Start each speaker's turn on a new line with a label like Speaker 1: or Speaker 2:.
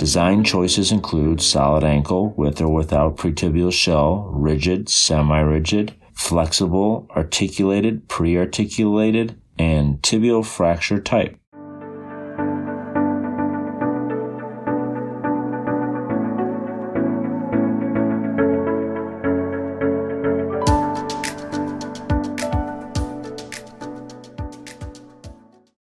Speaker 1: Design choices include solid ankle, with or without pretibial shell, rigid, semi rigid, flexible, articulated, pre articulated, and tibial fracture type.